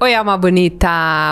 Oi, alma bonita!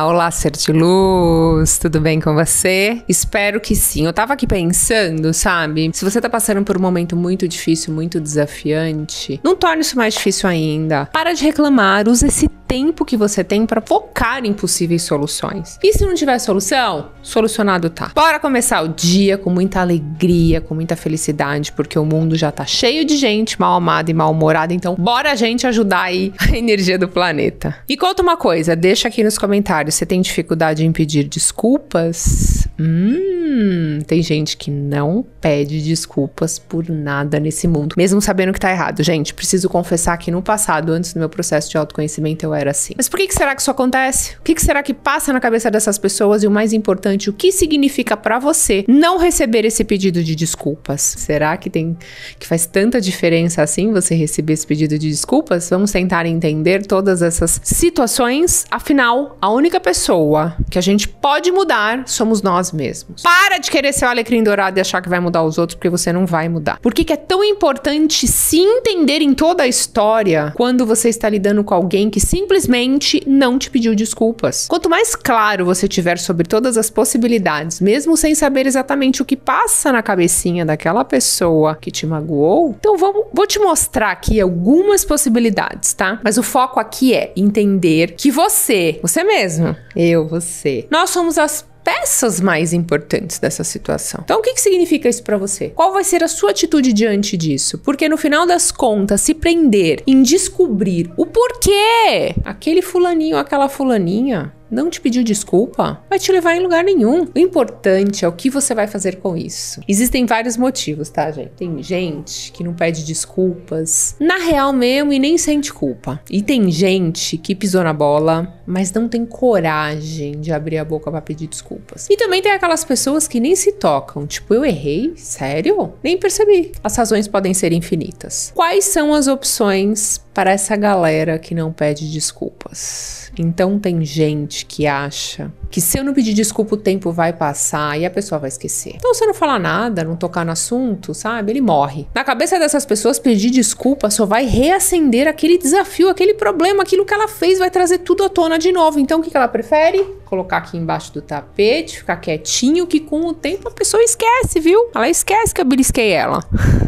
Olá, ser de luz! Tudo bem com você? Espero que sim. Eu tava aqui pensando, sabe? Se você tá passando por um momento muito difícil, muito desafiante, não torne isso mais difícil ainda. Para de reclamar, use esse tempo que você tem para focar em possíveis soluções. E se não tiver solução, solucionado tá. Bora começar o dia com muita alegria, com muita felicidade, porque o mundo já tá cheio de gente mal amada e mal humorada, então bora a gente ajudar aí a energia do planeta. E conta uma coisa deixa aqui nos comentários. Você tem dificuldade em pedir desculpas? Hum, tem gente que não pede desculpas por nada nesse mundo, mesmo sabendo que tá errado. Gente, preciso confessar que no passado, antes do meu processo de autoconhecimento, eu era assim. Mas por que, que será que isso acontece? O que, que será que passa na cabeça dessas pessoas? E o mais importante, o que significa para você não receber esse pedido de desculpas? Será que tem que faz tanta diferença assim você receber esse pedido de desculpas? Vamos tentar entender todas essas situações afinal, a única pessoa que a gente pode mudar somos nós mesmos. Para de querer ser o alecrim dourado e achar que vai mudar os outros, porque você não vai mudar. Por que, que é tão importante se entender em toda a história quando você está lidando com alguém que simplesmente não te pediu desculpas? Quanto mais claro você tiver sobre todas as possibilidades, mesmo sem saber exatamente o que passa na cabecinha daquela pessoa que te magoou, então vamos, vou te mostrar aqui algumas possibilidades, tá? Mas o foco aqui é entender que você, você mesmo, eu, você, nós somos as peças mais importantes dessa situação. Então, o que, que significa isso para você? Qual vai ser a sua atitude diante disso? Porque no final das contas, se prender em descobrir o porquê aquele fulaninho, aquela fulaninha não te pediu desculpa, vai te levar em lugar nenhum. O importante é o que você vai fazer com isso. Existem vários motivos, tá, gente? Tem gente que não pede desculpas na real mesmo e nem sente culpa. E tem gente que pisou na bola, mas não tem coragem de abrir a boca para pedir desculpas. E também tem aquelas pessoas que nem se tocam, tipo, eu errei? Sério? Nem percebi. As razões podem ser infinitas. Quais são as opções para essa galera que não pede desculpas. Então tem gente que acha que se eu não pedir desculpa o tempo vai passar e a pessoa vai esquecer. Então se eu não falar nada, não tocar no assunto, sabe? Ele morre. Na cabeça dessas pessoas pedir desculpa só vai reacender aquele desafio, aquele problema, aquilo que ela fez vai trazer tudo à tona de novo. Então o que, ela prefere? Colocar aqui embaixo do tapete, ficar quietinho que com o tempo a pessoa esquece, viu? Ela esquece que eu belisquei ela.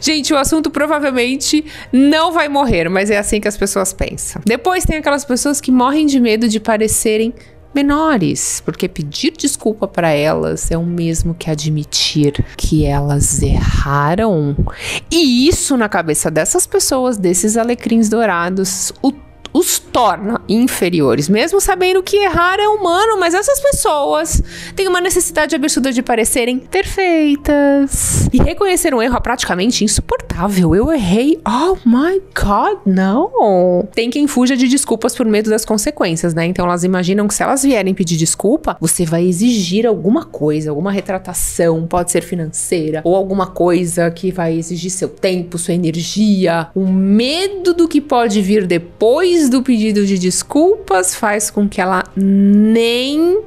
Gente, o assunto provavelmente não vai morrer, mas é assim que as pessoas pensam. Depois tem aquelas pessoas que morrem de medo de parecerem menores, porque pedir desculpa para elas é o mesmo que admitir que elas erraram. E isso na cabeça dessas pessoas, desses alecrins dourados, o os torna inferiores, mesmo sabendo que errar é humano, mas essas pessoas têm uma necessidade absurda de parecerem perfeitas. E reconhecer um erro é praticamente insuportável. Eu errei. Oh my god, não. Tem quem fuja de desculpas por medo das consequências, né? Então elas imaginam que se elas vierem pedir desculpa, você vai exigir alguma coisa, alguma retratação, pode ser financeira, ou alguma coisa que vai exigir seu tempo, sua energia. O medo do que pode vir depois do pedido de desculpas faz com que ela nem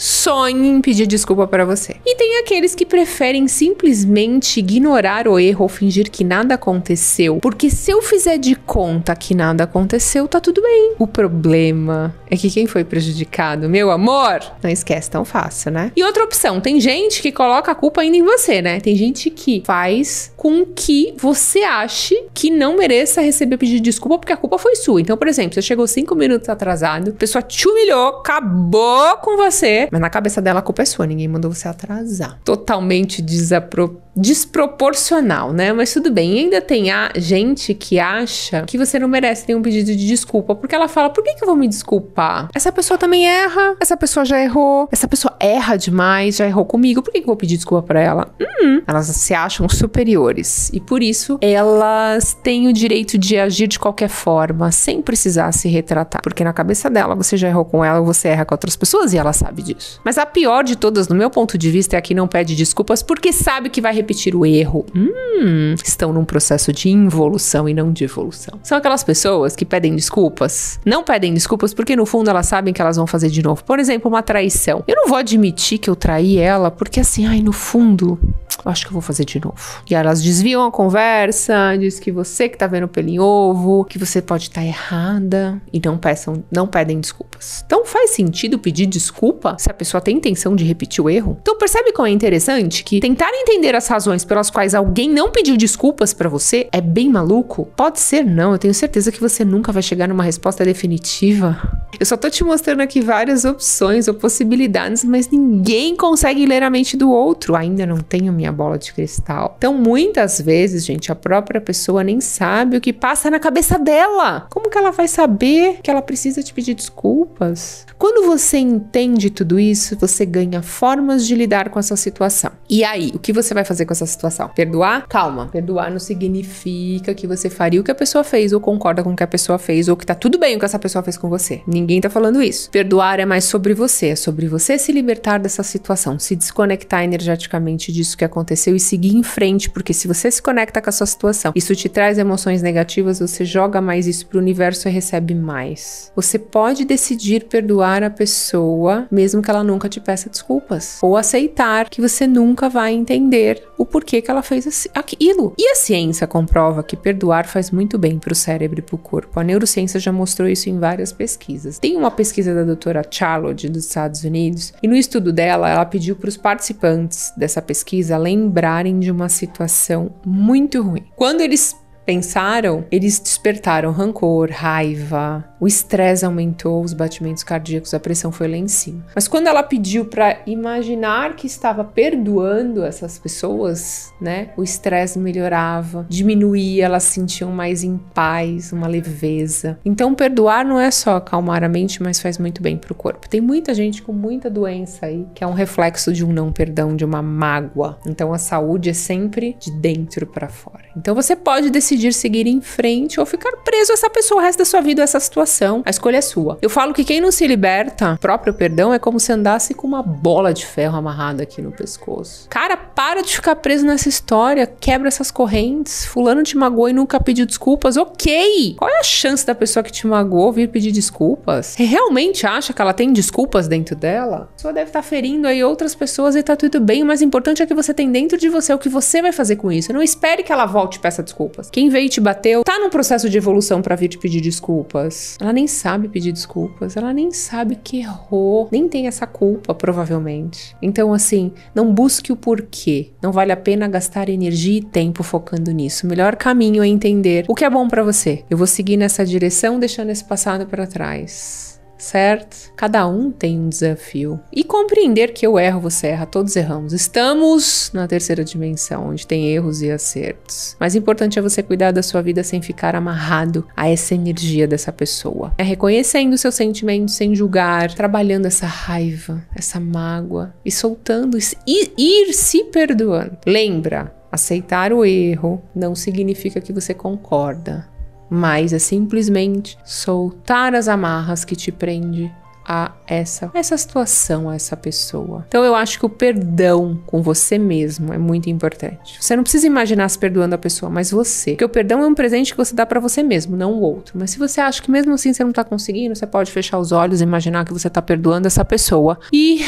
sonhe em pedir desculpa para você. E tem aqueles que preferem simplesmente ignorar o erro ou fingir que nada aconteceu, porque se eu fizer de conta que nada aconteceu, tá tudo bem. O problema é que quem foi prejudicado, meu amor, não esquece tão fácil, né? E outra opção, tem gente que coloca a culpa ainda em você, né? Tem gente que faz com que você ache que não mereça receber pedido de desculpa porque a culpa foi sua. Então, por exemplo, você chegou cinco minutos atrasado, a pessoa te humilhou, acabou com você, mas na cabeça dela a culpa é sua, ninguém mandou você atrasar. Totalmente desapro... desproporcional, né? Mas tudo bem. E ainda tem a gente que acha que você não merece ter um pedido de desculpa, porque ela fala: por que, que eu vou me desculpar? Essa pessoa também erra, essa pessoa já errou, essa pessoa erra demais, já errou comigo, por que, que eu vou pedir desculpa para ela? Hum, elas se acham superiores e por isso elas têm o direito de agir de qualquer forma, sem precisar se retratar, porque na cabeça dela você já errou com ela, você erra com outras pessoas e ela sabe disso. Mas a pior de todas, no meu ponto de vista, é a que não pede desculpas porque sabe que vai repetir repetir o erro, hum, estão num processo de involução e não de evolução. São aquelas pessoas que pedem desculpas. Não pedem desculpas porque no fundo elas sabem que elas vão fazer de novo. Por exemplo, uma traição. Eu não vou admitir que eu traí ela porque assim, ai, no fundo, acho que eu vou fazer de novo. E elas desviam a conversa, diz que você que tá vendo pelo em ovo, que você pode estar tá errada e não peçam, não pedem desculpas. Então faz sentido pedir desculpa se a pessoa tem intenção de repetir o erro? Então percebe como é interessante que tentar entender as razões pelas quais alguém não pediu desculpas para você é bem maluco? Pode ser não, eu tenho certeza que você nunca vai chegar numa resposta definitiva. Eu só tô te mostrando aqui várias opções ou possibilidades, mas ninguém consegue ler a mente do outro. Ainda não tenho minha bola de cristal. Então, muitas vezes, gente, a própria pessoa nem sabe o que passa na cabeça dela. Como que ela vai saber que ela precisa te pedir desculpas? Quando você entende tudo isso, você ganha formas de lidar com essa situação. E aí, o que você vai fazer com essa situação? Perdoar? Calma. Perdoar não significa que você faria o que a pessoa fez ou concorda com o que a pessoa fez ou que tá tudo bem o que essa pessoa fez com você. Ninguém tá falando isso. Perdoar é mais sobre você, é sobre você se libertar dessa situação, se desconectar energeticamente disso que aconteceu e seguir em frente, porque se você se conecta com a sua situação, isso te traz emoções negativas, você joga mais isso pro universo e recebe mais. Você pode decidir perdoar a pessoa, mesmo que ela nunca te peça desculpas. Ou aceitar que você nunca vai entender o porquê que ela fez aquilo. E a ciência comprova que perdoar faz muito bem para o cérebro e para o corpo. A neurociência já mostrou isso em várias pesquisas. Tem uma pesquisa da doutora Charlotte dos Estados Unidos, e no estudo dela, ela pediu para os participantes dessa pesquisa lembrarem de uma situação muito ruim. Quando eles pensaram, eles despertaram rancor, raiva, o estresse aumentou, os batimentos cardíacos, a pressão foi lá em cima. Mas quando ela pediu para imaginar que estava perdoando essas pessoas, né? O estresse melhorava, diminuía, elas se sentiam mais em paz, uma leveza. Então, perdoar não é só acalmar a mente, mas faz muito bem para o corpo. Tem muita gente com muita doença aí que é um reflexo de um não perdão, de uma mágoa. Então, a saúde é sempre de dentro para fora. Então, você pode decidir seguir em frente ou ficar preso a essa pessoa o resto da sua vida, a essa situação situação, a escolha é sua. Eu falo que quem não se liberta, próprio perdão, é como se andasse com uma bola de ferro amarrada aqui no pescoço. Cara, para de ficar preso nessa história, quebra essas correntes. Fulano te magoou e nunca pediu desculpas. Ok! Qual é a chance da pessoa que te magoou vir pedir desculpas? Você realmente acha que ela tem desculpas dentro dela? A pessoa deve estar tá ferindo aí outras pessoas e tá tudo bem. O mais importante é que você tem dentro de você o que você vai fazer com isso. Não espere que ela volte e peça desculpas. Quem veio te bateu tá num processo de evolução para vir te pedir desculpas. Ela nem sabe pedir desculpas, ela nem sabe que errou, nem tem essa culpa, provavelmente. Então, assim, não busque o porquê. Não vale a pena gastar energia e tempo focando nisso. O melhor caminho é entender o que é bom para você. Eu vou seguir nessa direção, deixando esse passado para trás certo? Cada um tem um desafio. E compreender que eu erro, você erra, todos erramos. Estamos na terceira dimensão, onde tem erros e acertos. Mas importante é você cuidar da sua vida sem ficar amarrado a essa energia dessa pessoa. É reconhecendo seus sentimentos sem julgar, trabalhando essa raiva, essa mágoa e soltando e ir se perdoando. Lembra, aceitar o erro não significa que você concorda mas é simplesmente soltar as amarras que te prende a essa, essa situação, a essa pessoa. Então eu acho que o perdão com você mesmo é muito importante. Você não precisa imaginar se perdoando a pessoa, mas você. Porque o perdão é um presente que você dá para você mesmo, não o outro. Mas se você acha que mesmo assim você não tá conseguindo, você pode fechar os olhos e imaginar que você tá perdoando essa pessoa e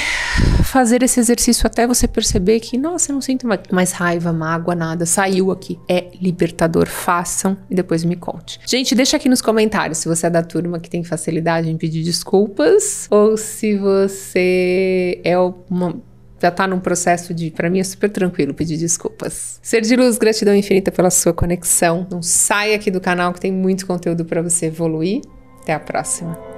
fazer esse exercício até você perceber que, nossa, eu não sinto mais raiva, mágoa, nada, saiu aqui. É libertador. Façam e depois me conte. Gente, deixa aqui nos comentários se você é da turma que tem facilidade em pedir desculpas ou se você é uma já tá num processo de, para mim é super tranquilo pedir desculpas. Ser de luz, gratidão infinita pela sua conexão. Não saia aqui do canal que tem muito conteúdo para você evoluir. Até a próxima.